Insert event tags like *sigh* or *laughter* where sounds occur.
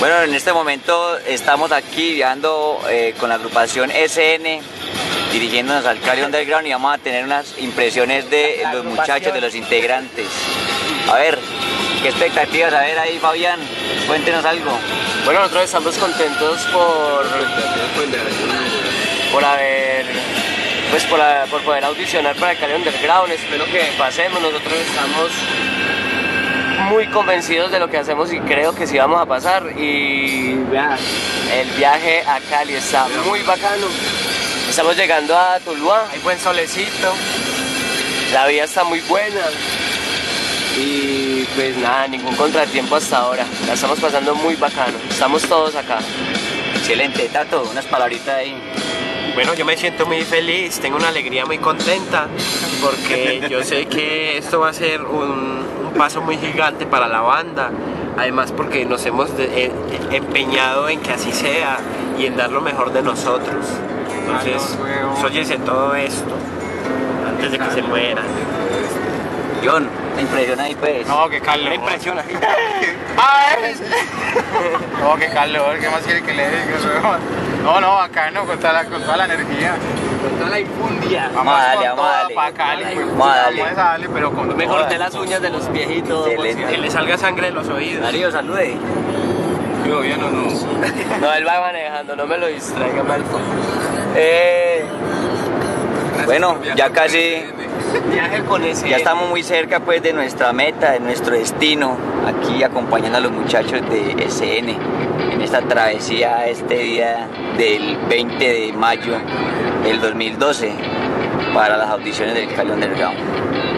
Bueno, en este momento estamos aquí viajando eh, con la agrupación SN, dirigiéndonos al Cali Underground y vamos a tener unas impresiones de los muchachos, de los integrantes. A ver, ¿qué expectativas? A ver ahí, Fabián, cuéntenos algo. Bueno, nosotros estamos contentos por, por haber pues por, por poder audicionar para el Cali Underground. Espero que pasemos. Nosotros estamos muy convencidos de lo que hacemos y creo que sí vamos a pasar. Y el viaje a Cali está muy bacano. Estamos llegando a Tuluá. Hay buen solecito. La vida está muy buena. Y pues nada, ningún contratiempo hasta ahora. La estamos pasando muy bacano. Estamos todos acá. Excelente, Tato, unas palabritas ahí. Bueno, yo me siento muy feliz, tengo una alegría muy contenta porque yo sé que esto va a ser un, un paso muy gigante para la banda. Además porque nos hemos de- eh, empeñado en que así sea y en dar lo mejor de nosotros. Entonces, óyese todo esto antes de que se muera. John, ¿te impresiona ahí pues? No, que calor. Me impresiona. *laughs* No, que calor. ¿Qué más quiere que le diga? No, no, bacano, con toda la, con toda la energía. Con toda la infundia. Vamos a darle, vamos a darle. Cali, Vamos a darle. Vamos a darle, pero con Me corté las uñas de los viejitos. Que le salga sangre de los oídos. Darío, salude. ¿Yo bien o no? No, él va manejando, no me lo distraiga, Malfa. Eh, Bueno, ya casi, ya estamos muy cerca pues de nuestra meta, de nuestro destino, aquí acompañando a los muchachos de SN en esta travesía este día del 20 de mayo del 2012 para las audiciones del Cali Underground.